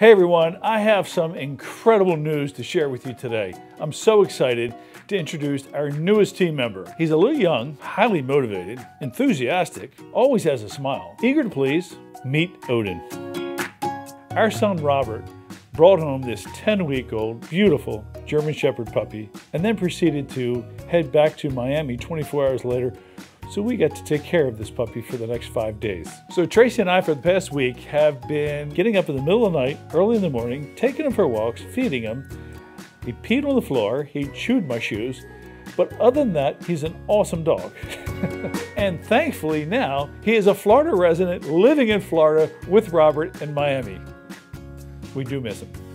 Hey everyone, I have some incredible news to share with you today. I'm so excited to introduce our newest team member. He's a little young, highly motivated, enthusiastic, always has a smile, eager to please. Meet Odin. Our son Robert brought home this 10 week old, beautiful German Shepherd puppy and then proceeded to head back to Miami 24 hours later so we got to take care of this puppy for the next five days. So Tracy and I, for the past week, have been getting up in the middle of the night, early in the morning, taking him for walks, feeding him. He peed on the floor, he chewed my shoes, but other than that, he's an awesome dog. and thankfully now, he is a Florida resident living in Florida with Robert in Miami. We do miss him.